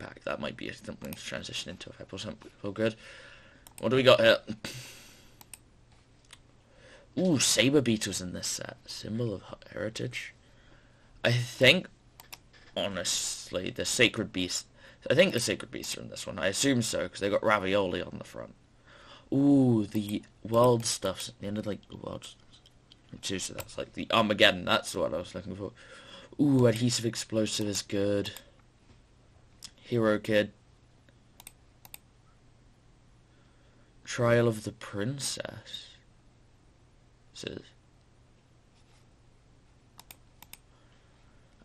pack. That might be something to transition into if I pull something oh good. What do we got here? Ooh, saber beetles in this set. Symbol of heritage. I think, honestly, the sacred beast. I think the sacred beasts are in this one. I assume so because they got ravioli on the front. Ooh, the world stuff's at the end of like the world. Too, so that's like the Armageddon. That's what I was looking for. Ooh, adhesive explosive is good. Hero Kid. Trial of the Princess. Says.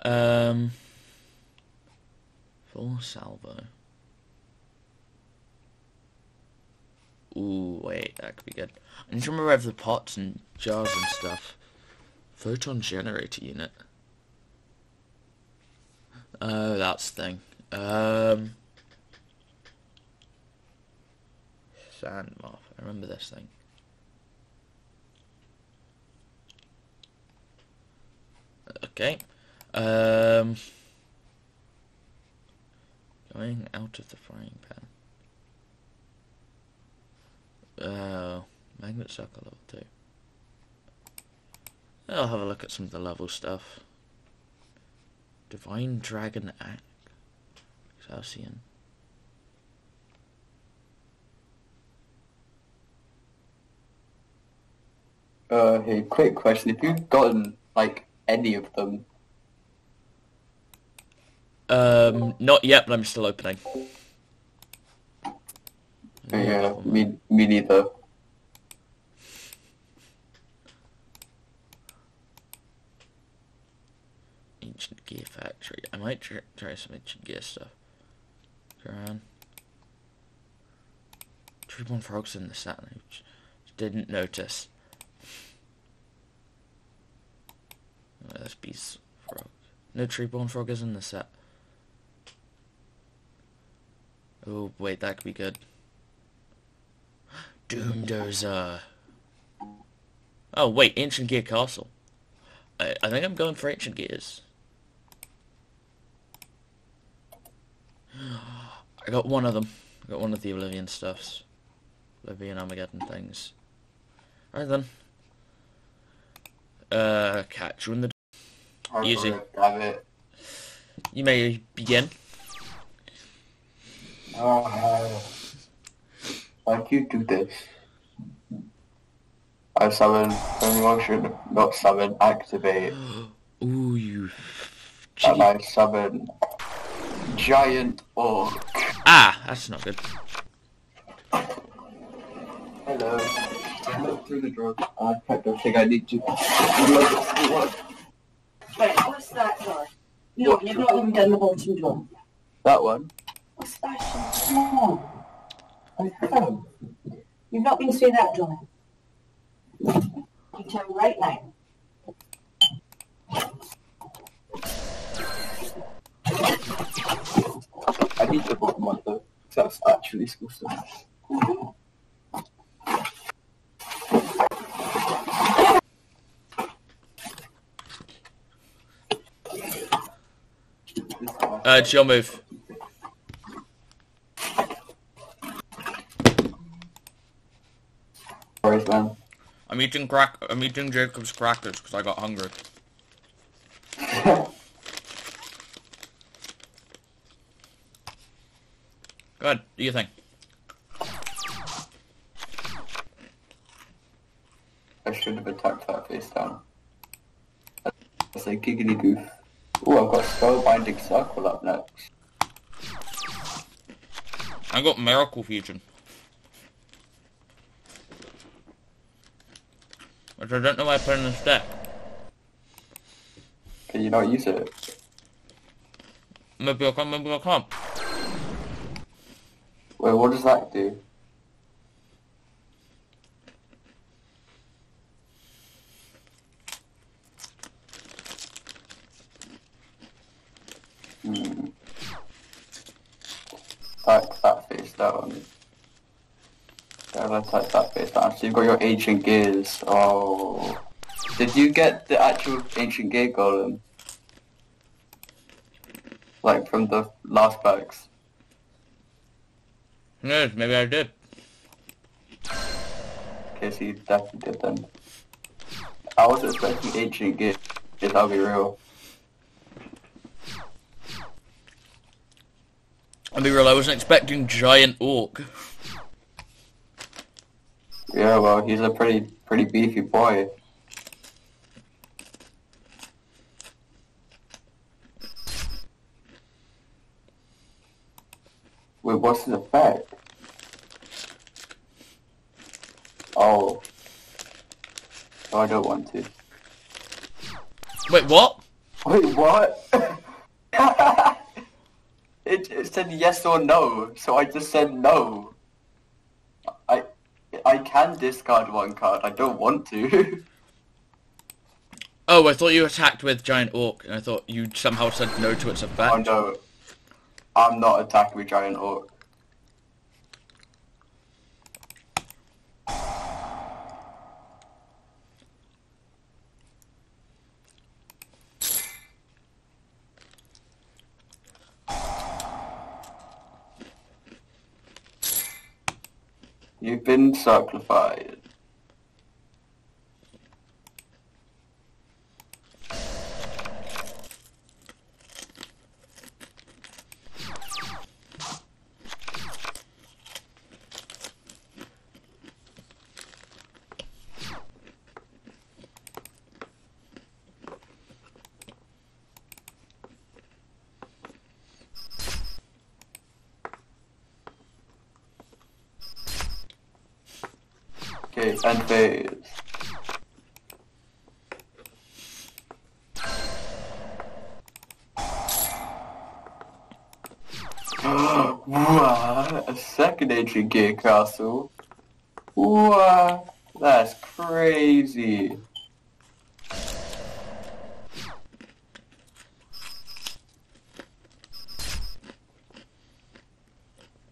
Um. Full salvo. Ooh, wait, that could be good. I need to remember I have the pots and jars and stuff. Photon generator unit. Oh, that's the thing. Um, sand moth. I remember this thing. Okay. Um, going out of the frying pan. Uh, magnet circle level 2. I'll have a look at some of the level stuff. Divine Dragon Act. Exalcian. Uh, hey, quick question. If you've gotten, like, any of them, Um, not yet, but I'm still opening. yeah, me, me neither. Ancient Gear Factory. I might try, try some Ancient Gear stuff. Around. Treeborn Frogs in the set. I j- didn't notice. Oh, that's Beast Frog. No Treeborn Frog is in the set. Oh, wait, that could be good. Doomdozer. Oh, wait, Ancient Gear Castle. I, I think I'm going for Ancient Gears. I got one of them. I got one of the Oblivion stuffs. Oblivion Armageddon things. Alright then. Uh, catch you in the... Easy. Grab it. You may begin. Oh, why'd you do this? I summon motion, not summon, activate. Ooh, you... And. I summon giant orc. Ah, that's not good. Hello. I looked through the drawer. I packed everything I need to. Wait, what's that door? No, you've not even done the bottom door. That one. What's that so small? I have. You've not been through that door. You turn right now. I need the bottom one though. 'cause That's actually school stuff. Uh, it's your move. Sorry, man. I'm eating crack. I'm eating Jacob's crackers because I got hungry. Good. Do you think? I should have attacked that face down. That's a giggly goof. Oh, I've got Spellbinding Circle up next. I got Miracle Fusion. Which I don't know why I put in this deck. Can you not use it? Maybe I can, maybe I can't. Wait, what does that do? Hmm. Attack that face down. Yeah, that face down. So you've got your ancient gears. Oh. Did you get the actual ancient gear golem? Like from the last packs? No, maybe I did. Okay, you definitely did then. I was expecting ancient gears, I'll be real. I'll be real, I wasn't expecting giant orc. Yeah, well, he's a pretty, pretty beefy boy. Wait, what's his effect? Oh. Oh, I don't want to. Wait, what? Wait, what? it, it said yes or no, so I just said no. I I can discard one card. I don't want to. Oh, I thought you attacked with giant orc, and I thought you somehow said no to its oh, effect. oh no, I'm not attacking with giant orc. You've been sacrificed. What? A second ancient gear castle? What? That's crazy.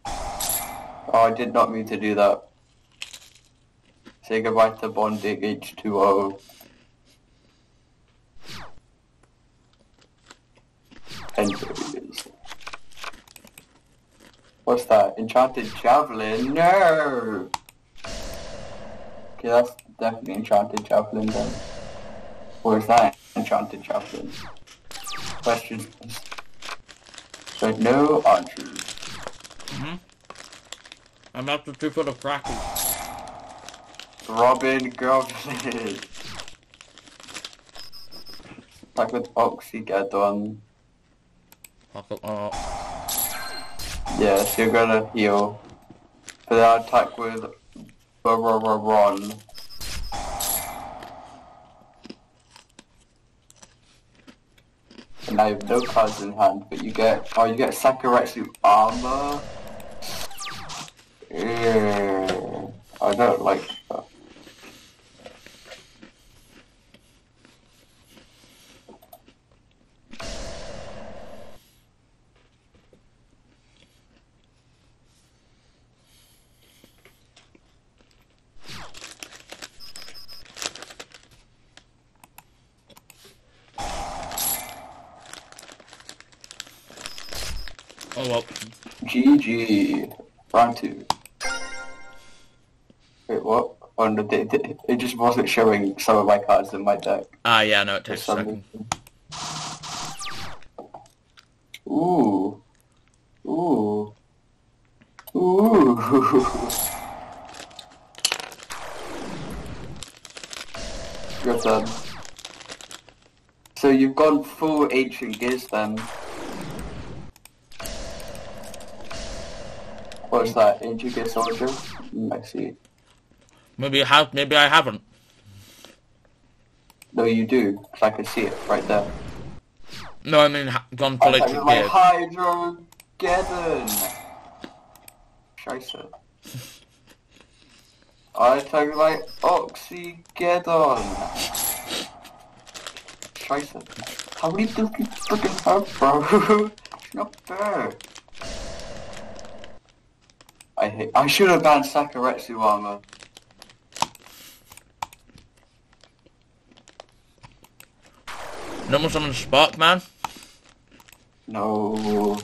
Oh, I did not mean to do that. Say goodbye to bonding H2O. Entries. What's that? Enchanted Javelin? No! Okay, that's definitely Enchanted Javelin then. Or is that Enchanted Javelin? Question. So no answers. Mm-hmm. I'm after two foot of crackers. Robbin' Goblin. Like with Oxygeddon. Uh, Yes, you're gonna heal. For that attack with Ron. And I have no cards in hand, but you get oh you get Sakuretsu armor. Yeah, I don't like that. oh well. Round two. Wait, what? Oh no, it, it, it just wasn't showing some of my cards in my deck. Ah, yeah, no, it takes a second. Ooh. Ooh. Ooh. Your turn. So you've gone full ancient gears then. What's that? Ancient gear soldier? Mm, I see. Maybe I have, maybe I haven't. No, you do, 'cause I can see it right there. No, I mean, ha- gone I full thought you ancient were like gear. Hydrogeddon. Scheiße. I thought you like Oxygeddon. Scheiße. How many do you freaking have, bro? it's not fair. I hate. I should have banned Sakuretsu armor. No one's on the spot, man. No.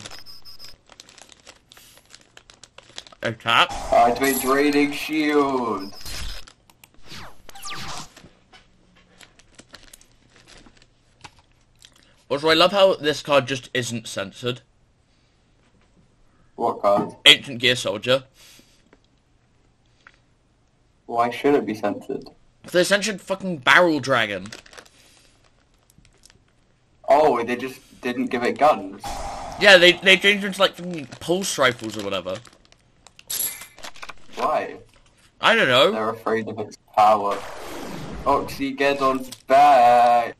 I attack. Activate Draining Shield. Also, I love how this card just isn't censored. What card? Ancient Gear Soldier. Why should it be censored? They censored fucking Barrel Dragon. Oh, they just didn't give it guns. Yeah, they they changed it to like fucking pulse rifles or whatever. Why? I don't know. They're afraid of its power. Oxygeddon's back.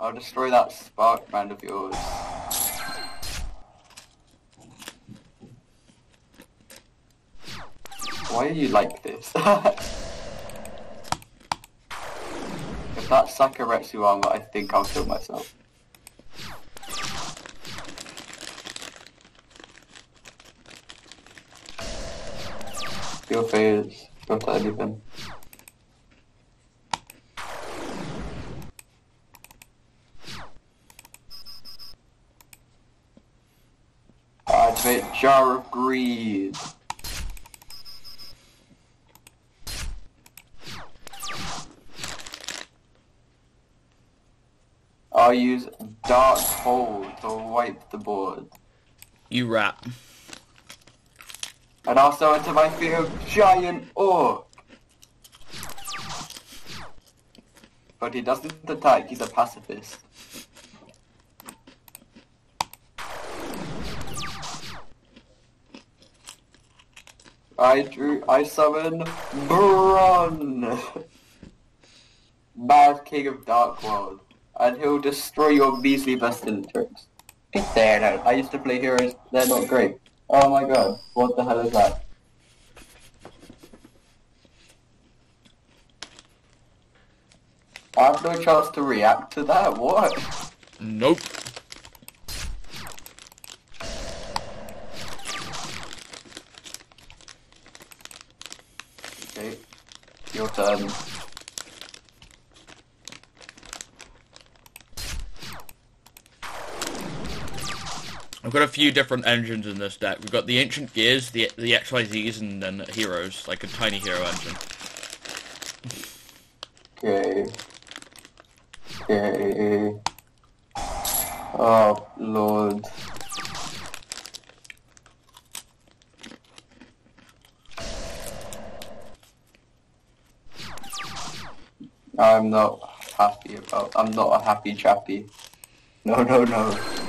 I'll destroy that spark band of yours. Why are you like this? if that sucker that's Sakuretsu armor, I think I'll kill myself. Your phase, go to anything. Activate Jar of Greed. I'll use Dark Hole to wipe the board. You rap. And also into my field giant orc. But he doesn't attack, he's a pacifist. I drew I summon Brron Bad King of Dark World. And he'll destroy your measly best interests. Get there now. I used to play heroes, they're not great. Oh my god, what the hell is that? I have no chance to react to that, what? Nope. Okay, your turn. Got a few different engines in this deck. We've got the Ancient Gears, the the XYZs, and then Heroes, like a tiny hero engine. Okay. Okay. Oh, lord. I'm not happy about. I'm not a happy chappy. No, no, no.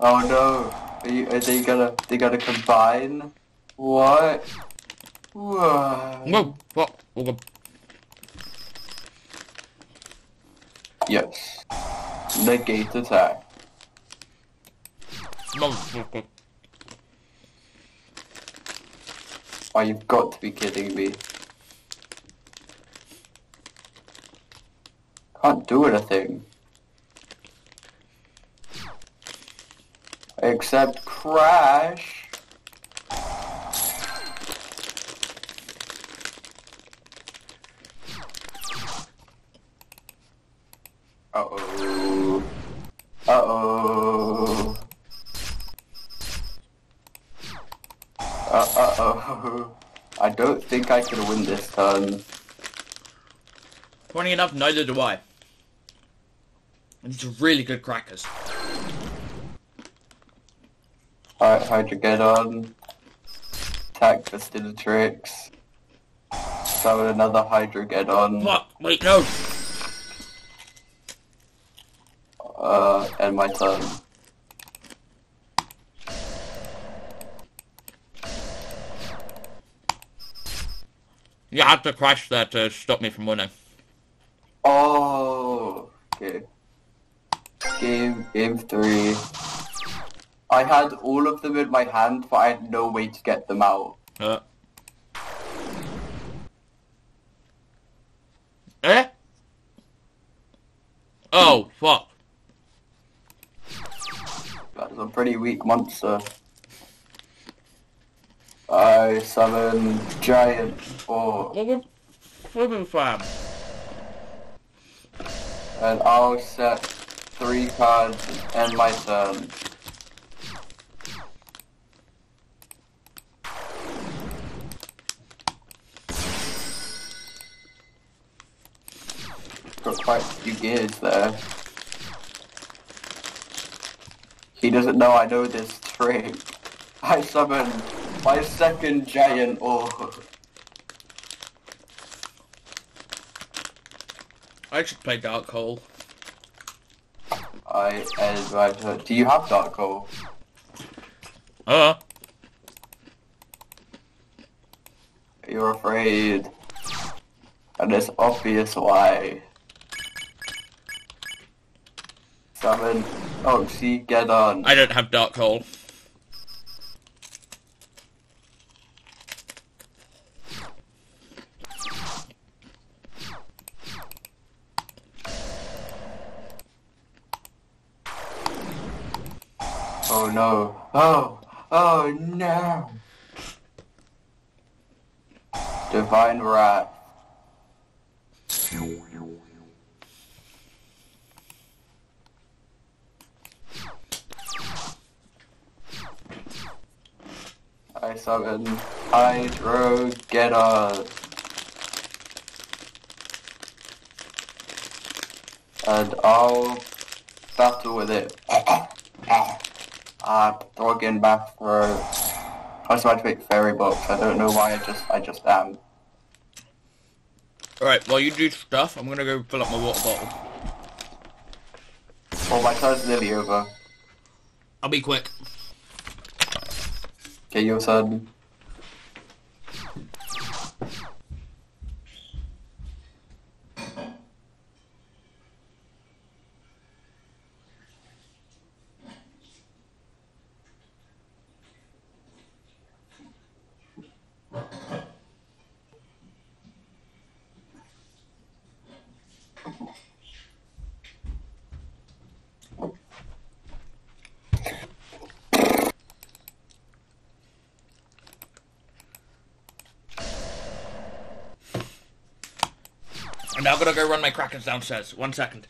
Oh no. Are, you, are they gonna? They gonna combine? What? What? Whoa! What? What? Yes. Negate attack. Motherfucker. Oh, you've got to be kidding me. Can't do anything. Except crash. Uh-oh. Uh-oh. Uh, uh-oh. I don't think I can win this turn. Funny enough, neither do I. These are really good crackers. Alright, Hydrogeddon. Attack Fastiditrix. Summon another Hydrogeddon. What? Wait, no! Uh, end my turn. You had to crash there to stop me from winning. Oh, okay. Game, game three. I had all of them in my hand, but I had no way to get them out. Uh. Eh? Oh, fuck. That was a pretty weak monster. I summon giant orc, What fam? and I'll set three cards and my turn. Got quite a few gears there. He doesn't know I know this trick. I summon my second giant orc. I should play Dark Hole. I advise Do you have Dark Hole? Uh, You're afraid. And it's obvious why. Summon. Oh, see, get on. I don't have Dark Hole. Oh no. Oh, oh no. Divine Wrath. Summon Hydro. And I'll battle with it. Ah, Dorgan back for. I was about to make fairy books. I don't know why. I just, I just am. Alright, while you do stuff, I'm gonna go fill up my water bottle. Well, my turn's nearly over. I'll be quick. Okay, your turn. I'm now gonna go run my krakens downstairs. One second.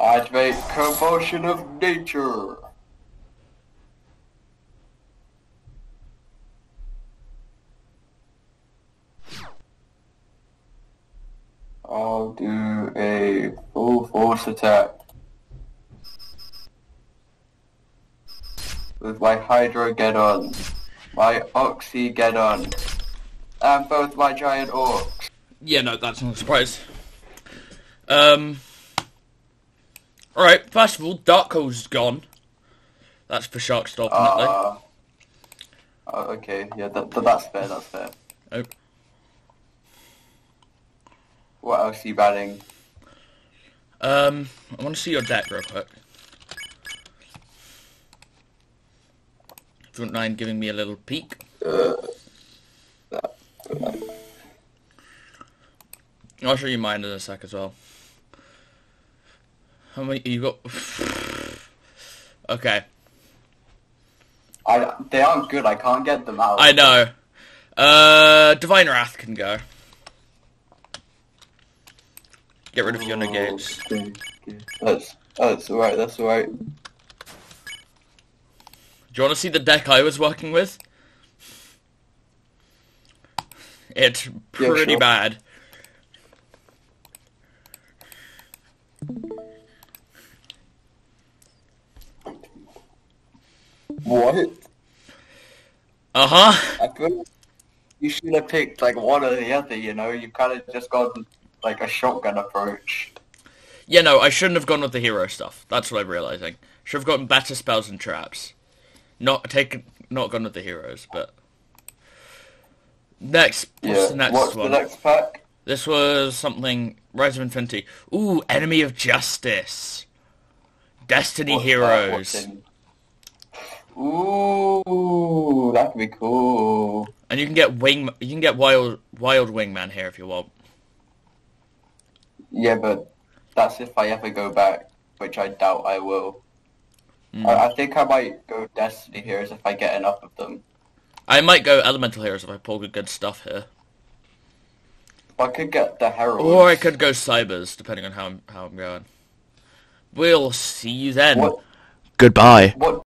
Activate Convulsion of Nature. I'll do a full force attack. With my Hydrogeddon, my Oxygeddon, and both my giant orcs. Yeah, no, that's not a surprise. Um. Alright, first of all, Dark Hole's gone. That's for Shark Stop, Uh, oh, okay, yeah, that, that, that's fair, that's fair. Oh. What else are you batting? Um, I want to see your deck real quick. Wouldn't mind giving me a little peek. I'll show you mine in a sec as well. How many you got? okay, I they aren't good. I can't get them out. I know. Uh, Divine Wrath can go. Get rid of your negates. Okay, okay. That's that's alright. That's alright. Do you want to see the deck I was working with? It's pretty sure. bad. What? Uh huh. I feel you should have picked like one or the other. You know, you kind of just gone like a shotgun approach. Yeah, no, I shouldn't have gone with the hero stuff. That's what I'm realizing. Should have gotten better spells and traps. Not taken, not gone with the heroes, but next. What's yeah. the next What's one? the next pack? This was something. Rise of Infinity. Ooh, Enemy of Justice. Destiny What's? Heroes. In- Ooh, that could be cool. And you can get wing. You can get wild wild wingman here if you want. Yeah, but that's if I ever go back, which I doubt I will. Mm. I, I think I might go Destiny Heroes if I get enough of them. I might go Elemental Heroes if I pull good, good stuff here. I could get the Herald. Or I could go Cybers, depending on how I'm, how I'm going. We'll see you then. What? Goodbye. What